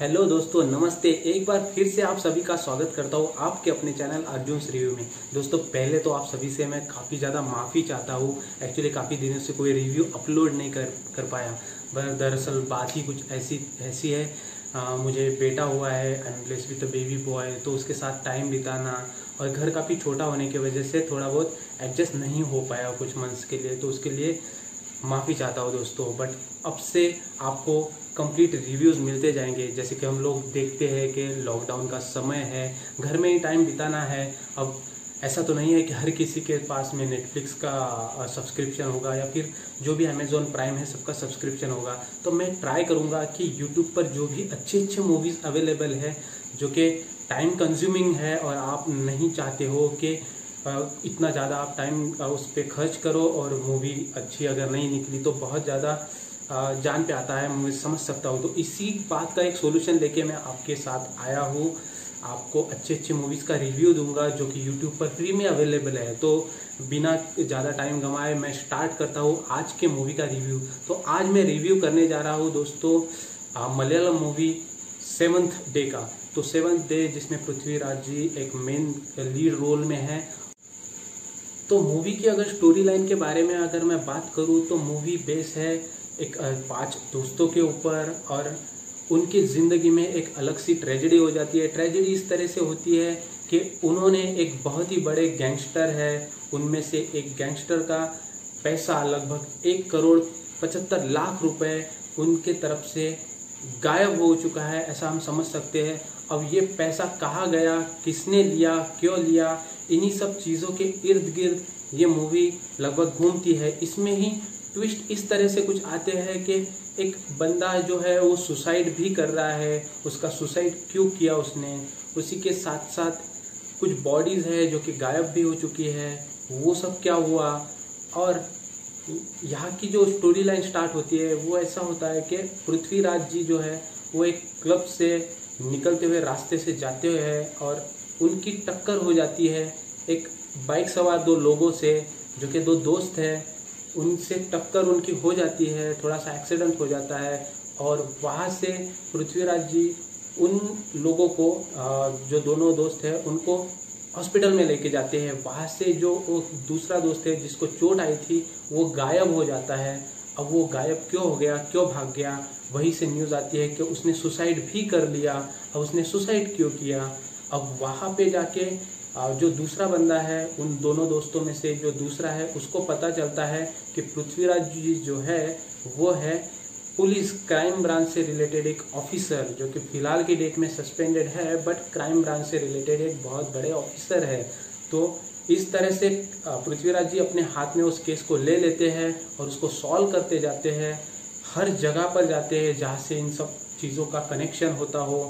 Hello दोस्तों नमस्ते। एक बार फिर से आप सभी का स्वागत करता हूँ आपके अपने चैनल अर्जुन रिव्यू में। दोस्तों पहले तो आप सभी से मैं काफ़ी ज़्यादा माफ़ी चाहता हूँ। एक्चुअली काफ़ी दिनों से कोई रिव्यू अपलोड नहीं कर कर पाया। पर दरअसल बात ही कुछ ऐसी ऐसी है। आ, मुझे बेटा हुआ है and blessed with baby boy तो उसके साथ टाइम बिताना और घर काफ़ी छोटा होने की वजह से थोड़ा बहुत एडजस्ट नहीं हो पाया कुछ मंथ्स के लिए। तो उसके लिए माफ़ी चाहता हूँ दोस्तों बट अब से आपको कंप्लीट रिव्यूज़ मिलते जाएँगे। जैसे कि हम लोग देखते हैं कि लॉकडाउन का समय है, घर में ही टाइम बिताना है। अब ऐसा तो नहीं है कि हर किसी के पास में नेटफ्लिक्स का सब्सक्रिप्शन होगा या फिर जो भी अमेजोन प्राइम है सबका सब्सक्रिप्शन होगा। तो मैं ट्राई करूँगा कि यूट्यूब पर जो भी अच्छे अच्छे मूवीज़ अवेलेबल है, जो कि टाइम कंज्यूमिंग है और आप नहीं चाहते हो कि इतना ज़्यादा आप टाइम उस पर खर्च करो और मूवी अच्छी अगर नहीं निकली तो बहुत ज़्यादा जान पे आता है, मैं समझ सकता हूँ। तो इसी बात का एक सोल्यूशन लेके मैं आपके साथ आया हूँ। आपको अच्छे अच्छे मूवीज़ का रिव्यू दूँगा जो कि यूट्यूब पर फ्री में अवेलेबल है। तो बिना ज़्यादा टाइम गंवाए मैं स्टार्ट करता हूँ आज के मूवी का रिव्यू तो आज मैं रिव्यू करने जा रहा हूँ दोस्तों मलयालम मूवी सेवन्थ डे का। तो सेवन्थ डे जिसमें पृथ्वीराज जी एक मेन लीड रोल में है तो मूवी की अगर स्टोरी लाइन के बारे में अगर मैं बात करूँ तो मूवी बेस है एक पाँच दोस्तों के ऊपर और उनकी ज़िंदगी में एक अलग सी ट्रेजेडी हो जाती है। ट्रेजेडी इस तरह से होती है कि उन्होंने एक बहुत ही बड़े गैंगस्टर है। उनमें से एक गैंगस्टर का पैसा लगभग एक करोड़ पचहत्तर लाख रुपए उनके तरफ़ से गायब हो चुका है, ऐसा हम समझ सकते हैं। अब ये पैसा कहाँ गया, किसने लिया, क्यों लिया इन्हीं सब चीज़ों के इर्द गिर्द ये मूवी लगभग घूमती है। इसमें ही ट्विस्ट इस तरह से कुछ आते हैं कि एक बंदा जो है वो सुसाइड भी कर रहा है। उसका सुसाइड क्यों किया उसने? उसी के साथ साथ कुछ बॉडीज है जो कि गायब भी हो चुकी है। वो सब क्या हुआ? और यहाँ की जो स्टोरी लाइन स्टार्ट होती है, वो ऐसा होता है कि पृथ्वीराज जी जो है, वो एक क्लब से निकलते हुए रास्ते से जाते हुए है और उनकी टक्कर हो जाती है। एक बाइक सवार दो लोगों से, जो कि दो दोस्त हैं, उनसे टक्कर उनकी हो जाती है थोड़ा सा एक्सीडेंट हो जाता है और वहाँ से पृथ्वीराज जी उन लोगों को जो दोनों दोस्त हैं, उनको हॉस्पिटल में लेके जाते हैं। वहाँ से जो वो दूसरा दोस्त है, जिसको चोट आई थी, वो गायब हो जाता है। अब वो गायब क्यों हो गया, क्यों भाग गया? वहीं से न्यूज़ आती है कि उसने सुसाइड भी कर लिया। अब उसने सुसाइड क्यों किया? अब वहाँ पे जाके जो दूसरा बंदा है, उन दोनों दोस्तों में से जो दूसरा है, उसको पता चलता है कि पृथ्वीराज जी जो है, वो है पुलिस क्राइम ब्रांच से रिलेटेड एक ऑफिसर, जो कि फ़िलहाल की डेट में सस्पेंडेड है, बट क्राइम ब्रांच से रिलेटेड एक बहुत बड़े ऑफिसर है। तो इस तरह से पृथ्वीराज जी अपने हाथ में उस केस को ले लेते हैं और उसको सॉल्व करते जाते हैं। हर जगह पर जाते हैं जहाँ से इन सब चीज़ों का कनेक्शन होता हो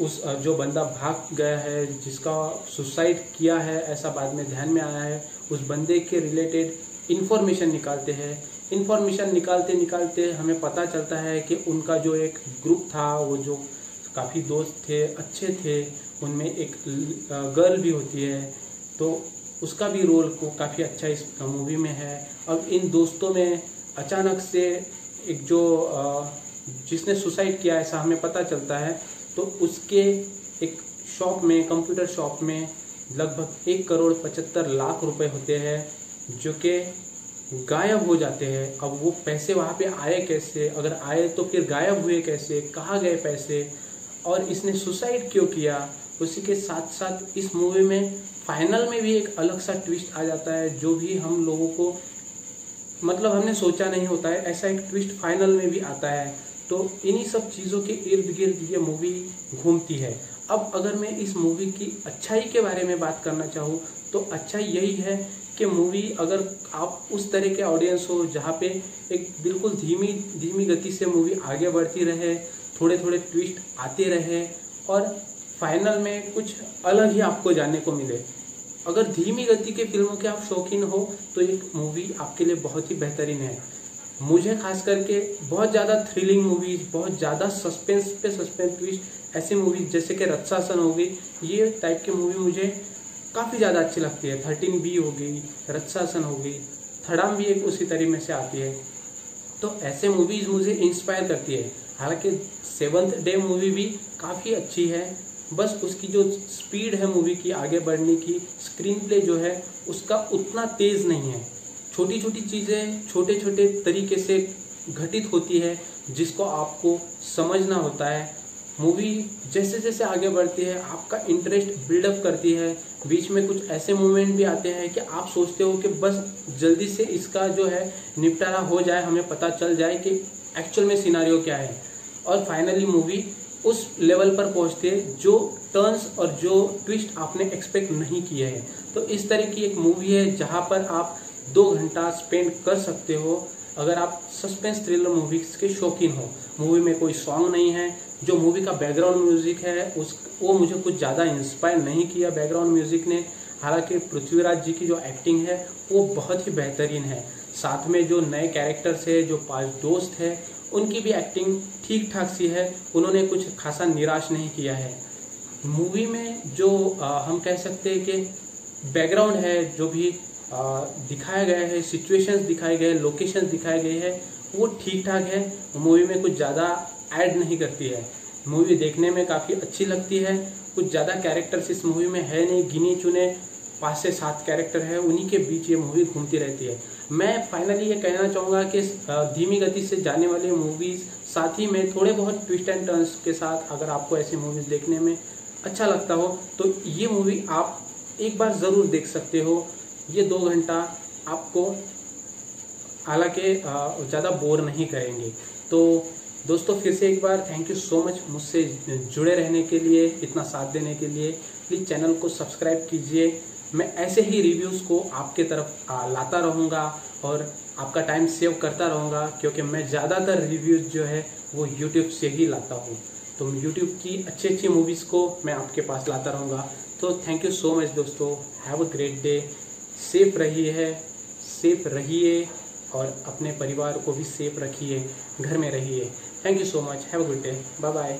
उस जो बंदा भाग गया है, जिसका सुसाइड किया है, ऐसा बाद में ध्यान में आया है, उस बंदे के रिलेटेड इन्फॉर्मेशन निकालते हैं। इन्फॉर्मेशन निकालते निकालते हमें पता चलता है कि उनका जो एक ग्रुप था, वो जो काफ़ी दोस्त थे, अच्छे थे, उनमें एक गर्ल भी होती है तो उसका भी रोल को काफ़ी अच्छा इस मूवी में है। अब इन दोस्तों में अचानक से एक जो जिसने सुसाइड किया, ऐसा हमें पता चलता है तो उसके एक शॉप में, कंप्यूटर शॉप में लगभग एक करोड़ पचहत्तर लाख रुपए होते हैं, जो कि गायब हो जाते हैं। अब वो पैसे वहाँ पे आए कैसे? अगर आए तो फिर गायब हुए कैसे? कहाँ गए पैसे? और इसने सुसाइड क्यों किया? उसी के साथ साथ इस मूवी में फाइनल में भी एक अलग सा ट्विस्ट आ जाता है, जो भी हम लोगों को मतलब हमने सोचा नहीं होता है, ऐसा एक ट्विस्ट फाइनल में भी आता है। तो इन्हीं सब चीज़ों के इर्द गिर्द ये मूवी घूमती है। अब अगर मैं इस मूवी की अच्छाई के बारे में बात करना चाहूँ तो अच्छाई यही है कि मूवी अगर आप उस तरह के ऑडियंस हो जहाँ पे एक बिल्कुल धीमी धीमी गति से मूवी आगे बढ़ती रहे थोड़े थोड़े ट्विस्ट आते रहे और फाइनल में कुछ अलग ही आपको जानने को मिले। अगर धीमी गति के फ़िल्मों के आप शौकीन हो तो एक मूवी आपके लिए बहुत ही बेहतरीन है। मुझे खास करके बहुत ज़्यादा थ्रिलिंग मूवीज़ बहुत ज़्यादा सस्पेंस पे सस्पेंस ट्विस्ट ऐसी मूवीज़ जैसे कि रत्सासन हो गई, ये टाइप की मूवी मुझे काफ़ी ज़्यादा अच्छी लगती है। थर्टीन बी हो गई रत्सासन हो गई, थड़ाम भी एक उसी तरह में से आती है। तो ऐसे मूवीज़ मुझे इंस्पायर करती है। हालाँकि सेवंथ डे मूवी भी काफ़ी अच्छी है। बस उसकी जो स्पीड है मूवी की, आगे बढ़ने की स्क्रीन प्ले जो है, उसका उतना तेज़ नहीं है। छोटी छोटी चीज़ें छोटे छोटे तरीके से घटित होती है, जिसको आपको समझना होता है। मूवी जैसे जैसे आगे बढ़ती है, आपका इंटरेस्ट बिल्डअप करती है। बीच में कुछ ऐसे मोमेंट भी आते हैं कि आप सोचते हो कि बस जल्दी से इसका जो है निपटारा हो जाए, हमें पता चल जाए कि एक्चुअल में सिनारियो क्या है। और फाइनली मूवी उस लेवल पर पहुँचती है, जो टर्न्स और जो ट्विस्ट आपने एक्सपेक्ट नहीं किए हैं। तो इस तरह की एक मूवी है, जहाँ पर आप दो घंटा स्पेंड कर सकते हो अगर आप सस्पेंस थ्रिलर मूवीज़ के शौकीन हो। मूवी में कोई सॉन्ग नहीं है जो मूवी का बैकग्राउंड म्यूज़िक है उस वो मुझे कुछ ज़्यादा इंस्पायर नहीं किया बैकग्राउंड म्यूज़िक ने। हालाँकि पृथ्वीराज जी की जो एक्टिंग है वो बहुत ही बेहतरीन है। साथ में जो नए कैरेक्टर्स है जो पाँच दोस्त है उनकी भी एक्टिंग ठीक ठाक सी है। उन्होंने कुछ खासा निराश नहीं किया है। मूवी में जो आ, हम कह सकते हैं कि बैकग्राउंड है जो भी दिखाया गया है सिचुएशंस दिखाए गए लोकेशंस दिखाए गए हैं, वो ठीक ठाक है मूवी में कुछ ज़्यादा ऐड नहीं करती है। मूवी देखने में काफ़ी अच्छी लगती है, कुछ ज़्यादा कैरेक्टर्स इस मूवी में है नहीं गिने चुने पाँच से सात कैरेक्टर है, उन्हीं के बीच ये मूवी घूमती रहती है। मैं फाइनली ये कहना चाहूँगा कि धीमी गति से जाने वाली मूवीज़ साथ ही में थोड़े बहुत ट्विस्ट एंड टर्न्स के साथ अगर आपको ऐसी मूवीज़ देखने में अच्छा लगता हो तो ये मूवी आप एक बार ज़रूर देख सकते हो। ये दो घंटा आपको हालाँकि ज़्यादा बोर नहीं करेंगे। तो दोस्तों, फिर से एक बार थैंक यू सो मच मुझसे जुड़े रहने के लिए, इतना साथ देने के लिए। प्लीज़ चैनल को सब्सक्राइब कीजिए। मैं ऐसे ही रिव्यूज़ को आपके तरफ़ लाता रहूँगा और आपका टाइम सेव करता रहूँगा, क्योंकि मैं ज़्यादातर रिव्यूज़ जो है, वो यूट्यूब से ही लाता हूँ। तो यूट्यूब की अच्छी अच्छी मूवीज़ को मैं आपके पास लाता रहूँगा। तो थैंक यू सो मच दोस्तों। Have a great day safe रही है, सेफ़ रहिए और अपने परिवार को भी सेफ़ रखिए, घर में रहिए। Thank you so much have a good day bye bye